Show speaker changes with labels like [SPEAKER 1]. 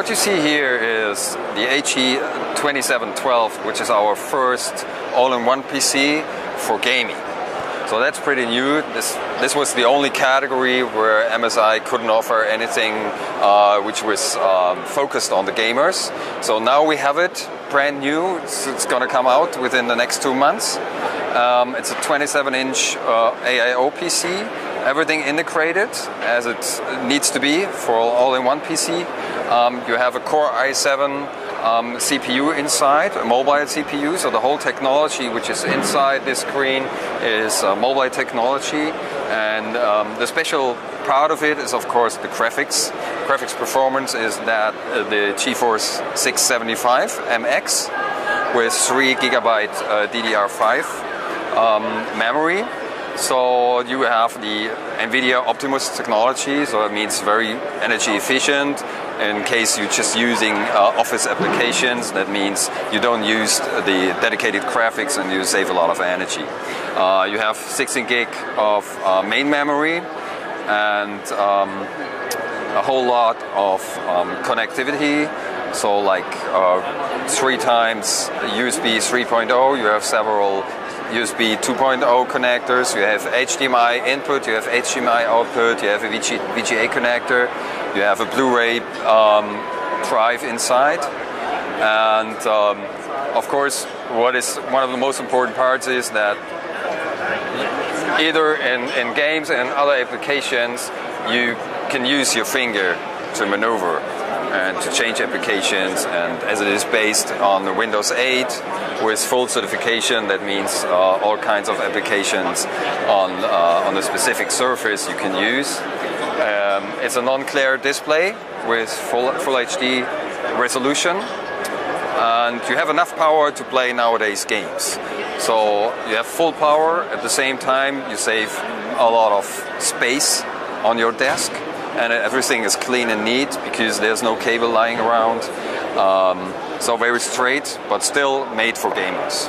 [SPEAKER 1] what you see here is the AG2712, which is our first all-in-one PC for gaming. So that's pretty new. This this was the only category where MSI couldn't offer anything uh, which was um, focused on the gamers. So now we have it brand new. It's, it's going to come out within the next two months. Um, it's a 27-inch uh, AIO PC. Everything integrated as it needs to be for all-in-one PC. Um, you have a Core i7 um, CPU inside, a mobile CPU. So the whole technology which is inside this screen is uh, mobile technology. And um, the special part of it is, of course, the graphics. Graphics performance is that uh, the GeForce 675 MX with 3 gigabyte uh, DDR5 um, memory. So you have the NVIDIA Optimus technology, so it means very energy efficient, in case you're just using uh, office applications, that means you don't use the dedicated graphics and you save a lot of energy. Uh, you have 16 gig of uh, main memory and um, a whole lot of um, connectivity. So like uh, three times USB 3.0, you have several USB 2.0 connectors, you have HDMI input, you have HDMI output, you have a VGA connector, you have a Blu-ray um, drive inside, and um, of course, what is one of the most important parts is that either in, in games and other applications, you can use your finger to maneuver to change applications. And as it is based on Windows 8 with full certification, that means uh, all kinds of applications on, uh, on a specific surface you can use. Um, it's a non-glare display with full, full HD resolution and you have enough power to play nowadays games. So you have full power at the same time you save a lot of space on your desk and everything is clean and neat because there's no cable lying around. Um, so very straight, but still made for gamers.